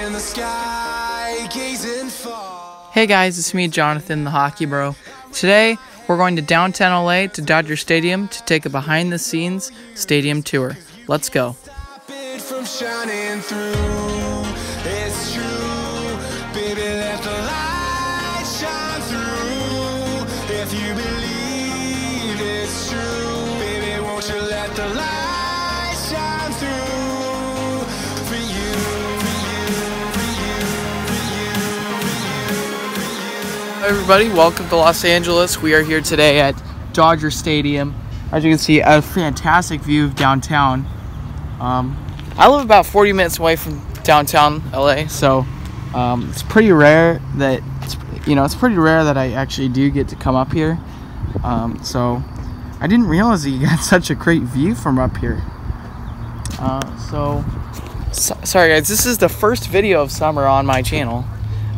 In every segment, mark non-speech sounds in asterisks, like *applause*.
in the sky, gazing far. Hey guys, it's me, Jonathan, the hockey bro. Today, we're going to downtown LA to Dodger Stadium to take a behind the scenes stadium tour. Let's go. If you believe it's true, baby, won't you let the light everybody, welcome to Los Angeles. We are here today at Dodger Stadium. As you can see, a fantastic view of downtown. Um, I live about 40 minutes away from downtown LA, so um, it's pretty rare that you know it's pretty rare that I actually do get to come up here. Um, so I didn't realize that you got *laughs* such a great view from up here. Uh, so, so sorry guys, this is the first video of summer on my channel,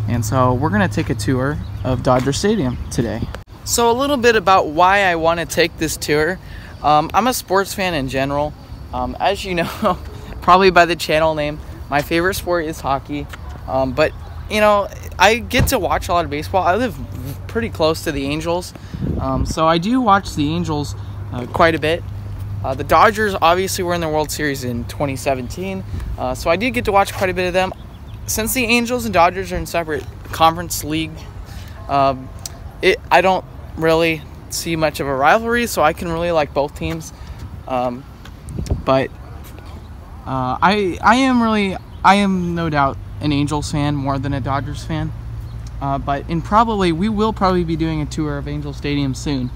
and so we're gonna take a tour of Dodger Stadium today. So a little bit about why I want to take this tour. Um, I'm a sports fan in general. Um, as you *laughs* know, probably by the channel name, my favorite sport is hockey. Um, but you know, I get to watch a lot of baseball. I live pretty close to the Angels, um, so I do watch the Angels uh, quite a bit. Uh, the Dodgers obviously were in the World Series in 2017, uh, so I did get to watch quite a bit of them. Since the Angels and Dodgers are in separate conference league, um, it I don't really see much of a rivalry, so I can really like both teams. Um, but uh, I I am really I am no doubt an Angels fan more than a Dodgers fan. Uh, but in probably we will probably be doing a tour of Angel Stadium soon.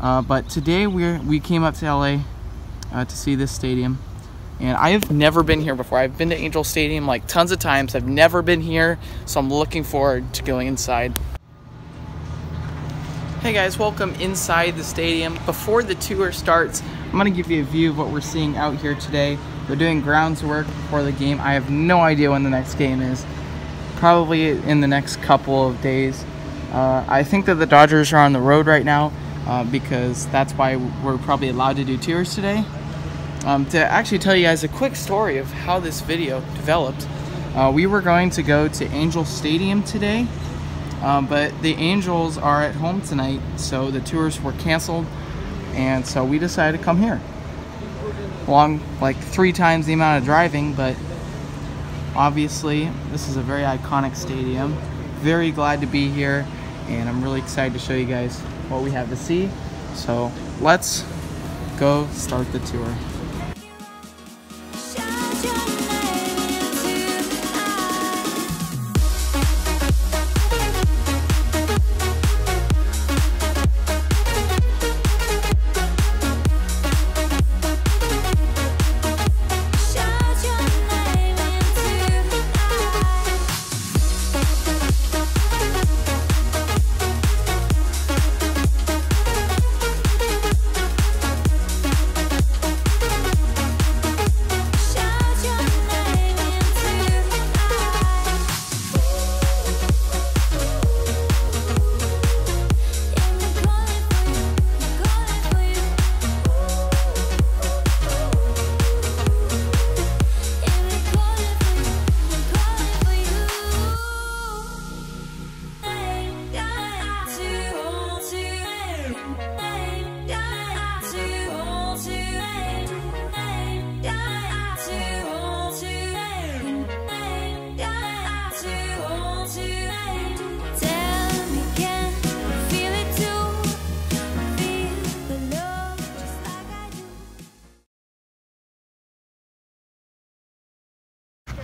Uh, but today we we came up to LA uh, to see this stadium, and I have never been here before. I've been to Angel Stadium like tons of times. I've never been here, so I'm looking forward to going inside. Hey guys, welcome inside the stadium. Before the tour starts, I'm to give you a view of what we're seeing out here today. They're doing grounds work before the game. I have no idea when the next game is. Probably in the next couple of days. Uh, I think that the Dodgers are on the road right now uh, because that's why we're probably allowed to do tours today. Um, to actually tell you guys a quick story of how this video developed, uh, we were going to go to Angel Stadium today um, but the Angels are at home tonight, so the tours were canceled, and so we decided to come here. Along like three times the amount of driving, but obviously this is a very iconic stadium. Very glad to be here, and I'm really excited to show you guys what we have to see. So let's go start the tour.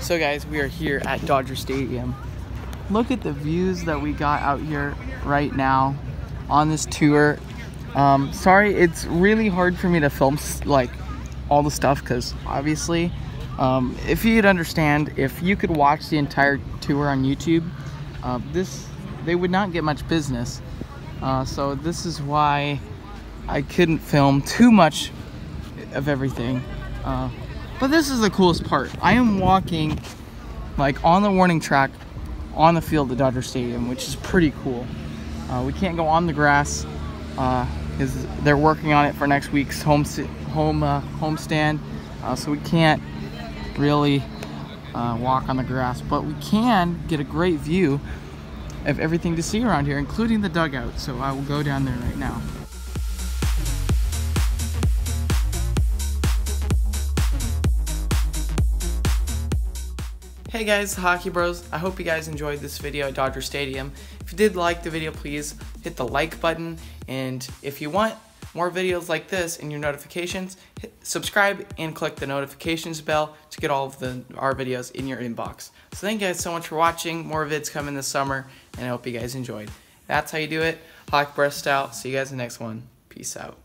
So guys, we are here at Dodger Stadium. Look at the views that we got out here right now on this tour. Um, sorry, it's really hard for me to film like all the stuff because obviously, um, if you'd understand, if you could watch the entire tour on YouTube, uh, this they would not get much business. Uh, so this is why I couldn't film too much of everything. Uh, but this is the coolest part. I am walking like on the warning track on the field at Dodger Stadium, which is pretty cool. Uh, we can't go on the grass because they're working on it for next week's home home uh, homestand, uh, so we can't really uh, walk on the grass. But we can get a great view of everything to see around here, including the dugout. So I will go down there right now. Hey guys, Hockey Bros. I hope you guys enjoyed this video at Dodger Stadium. If you did like the video, please hit the like button. And if you want more videos like this in your notifications, hit subscribe and click the notifications bell to get all of the our videos in your inbox. So thank you guys so much for watching. More vids coming this summer, and I hope you guys enjoyed. That's how you do it. Hockey Bros style. See you guys in the next one. Peace out.